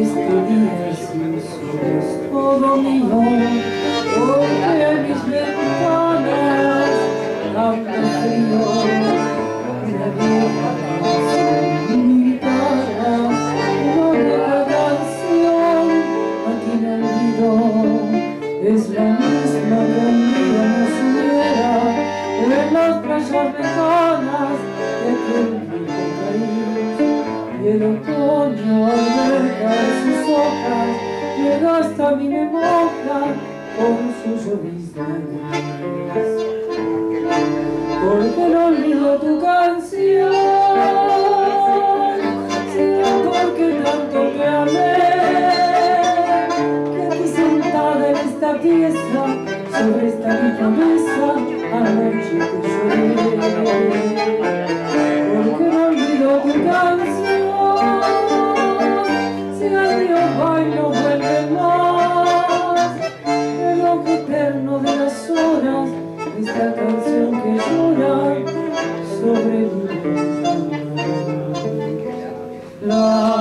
Este día sin sos todo mío, porque mis ventanas tanto frío, la vieja canción mi guitarra, una vieja canción, aquí me olvido, es la misma que un día nos hubiera en las playas lejanas el otoño al ver caer sus hojas llega hasta mí me moja con su llovizna gris. Porque no olvido tu canción, sino porque tanto te amé, que aquí sentada en esta pieza, sobre esta misma mesa, anoche te lloré. esta canción que llora sobre mí. La